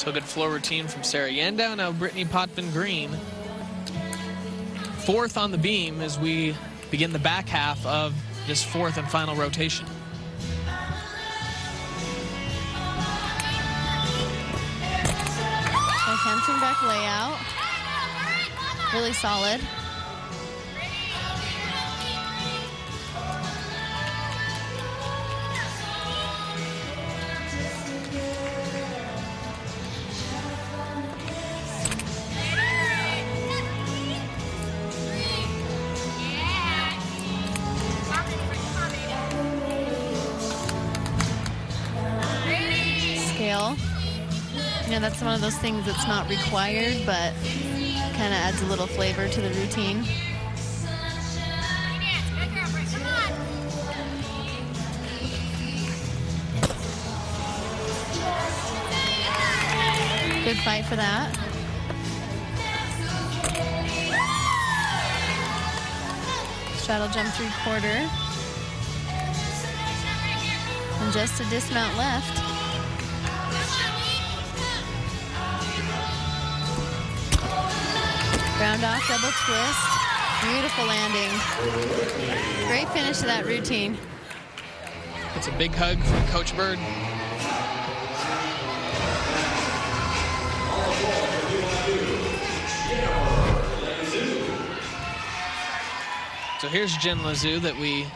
Tilted floor routine from Sarah Yandow. Now Brittany Potvin Green. Fourth on the beam as we begin the back half of this fourth and final rotation. Hampton back layout. Really solid. You know, that's one of those things that's not required, but kind of adds a little flavor to the routine. Good fight for that. Straddle jump three quarter. And just a dismount left. Round off, double twist. Beautiful landing. Great finish to that routine. It's a big hug from Coach Bird. So here's Jen Lazou that we